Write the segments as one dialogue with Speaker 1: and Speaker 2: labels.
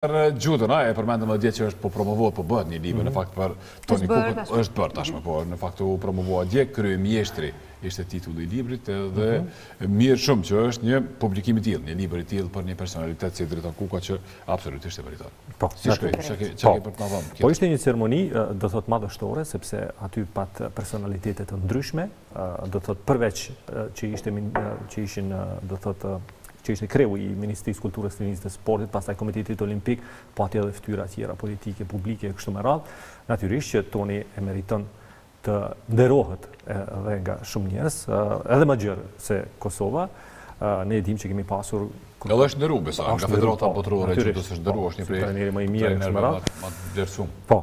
Speaker 1: Për xhudon, e përmendëm edhe dje që është po promovohet, po bëhet një libër, në fakt për Toni Kukën, është bërë tashmë, mhm. po në fakt u promovua dje, Kryemjeshtri ishte titulli i librit, dhe mhm. mirë shumë që është një publikim i tillë, një libër i tillë për një personalitet si Driton Kuka që absolutisht e meriton.
Speaker 2: Po,
Speaker 1: si shkri, që ke po. për të navon.
Speaker 2: Po ishte një ceremoni, do të thotë madhështore, sepse aty pati personalitete të ndryshme, do të thotë përveç që ishte që ishin do të thotë që ishte kreu i Ministrisë së Kulturës, Rinisë dhe Sportit, pastaj Komitetit Olimpik, pati edhe fytyra tjera politike, publike e kështu me radhë. Natyrisht që Toni e meriton të nderohet edhe nga shumë njerëz, edhe më gjerë se Kosova. Ne e dimë që kemi pasur
Speaker 1: Edhe është nderu, besa, nga federata po. botërore që do të është nderu, është një prej
Speaker 2: trajnerëve më të vlerësuar. Po,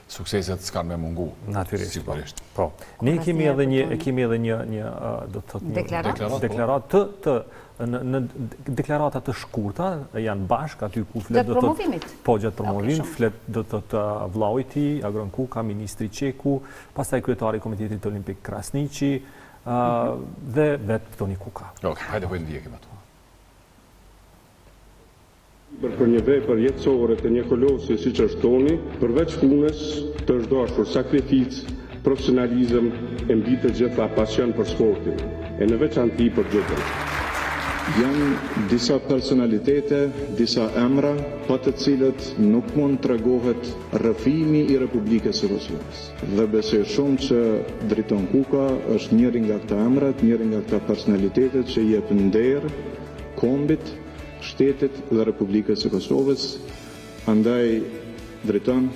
Speaker 2: sukseset s'kanë me mungu. Natyrisht, po. sigurisht. Po. Ne kemi edhe një,
Speaker 1: e kemi edhe
Speaker 2: një, një do të thotë, një deklaratë, deklaratë po. të, të në, në deklarata të shkurta, janë bashkë aty ku flet
Speaker 3: gjatë promovimit.
Speaker 2: Po, gjatë promovimit okay, flet do të thotë vllau i tij, Agron Kuka, ministri Çeku, pastaj kryetari i Komitetit Olimpik Krasniqi, mm -hmm. dhe vet Toni Kuka.
Speaker 1: Okej, okay, hajde po i ndjekim ato.
Speaker 4: Libër për një vepër jetësore të një kolosi siç është Toni, përveç punës të është dashur sakrificë, profesionalizëm e mbi të gjitha pasion për sportin, e në veçanti për xhudon.
Speaker 5: Janë disa personalitete, disa emra, pa të cilët nuk mund të tregohet rrëfimi i Republikës së Kosovës. Dhe besoj shumë që Driton Kuka është njëri nga këta emrat, njëri nga këta personalitetet që i jep nder kombit, Shtetit dhe Republikës së Kosovës, andaj Driton,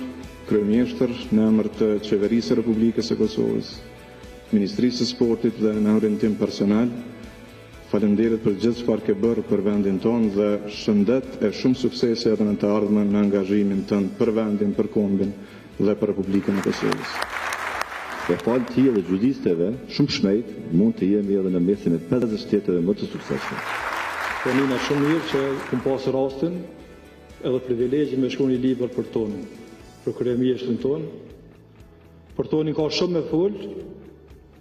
Speaker 5: Kryemjeshtër në emër të Qeverisë së Republikës së Kosovës, Ministrisë së Sportit dhe në emrin tim personal, faleminderit për gjithë çfarë ke bërë për vendin tonë dhe shëndet e shumë suksese edhe në të ardhmen në angazhimin tënd për vendin, për kombin dhe për Republikën e Kosovës.
Speaker 6: Dhe falë tij dhe xhudisteve, shumë shpejt mund të jemi edhe në mesin e pesëdhjetë shteteve më të suksesshme.
Speaker 7: Po nina shumë mirë që kum pas rastin edhe privilegjin me shkru një libër për Tonin, për kryemjeshtrin tonë. Për Tonin ka shumë me folë,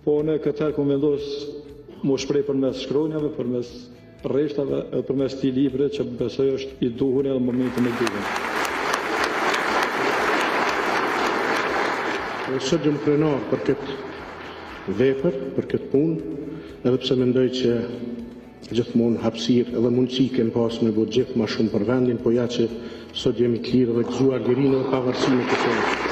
Speaker 7: Po unë këtë herë kum vendos m'u shpreh përmes shkronjave, përmes rreshtave, edhe përmes këtij libri që besoj është i duhur edhe në momentin e duhur.
Speaker 4: Unë sot jam krenar për këtë vepër, për këtë punë, edhe pse mendoj që Gjithmonë hapësirë dhe mundësi kem pas me bo gjith ma shumë për vendin po ja që sot jem të lirë edhe gëzojmë lirinë dhe pavarësinë e Kosovës.